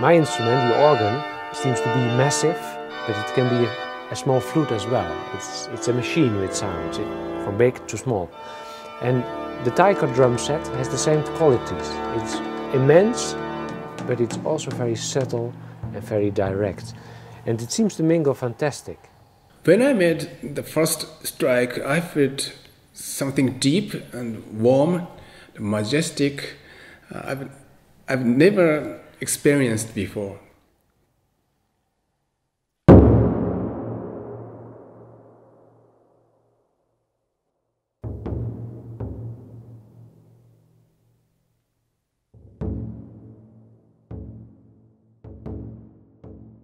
My instrument, the organ, seems to be massive, but it can be a small flute as well. It's, it's a machine with sounds, from big to small. And the taiko drum set has the same qualities. It's immense, but it's also very subtle and very direct. And it seems to mingle fantastic. When I made the first strike, I felt something deep and warm, majestic. Uh, I've, I've never experienced before.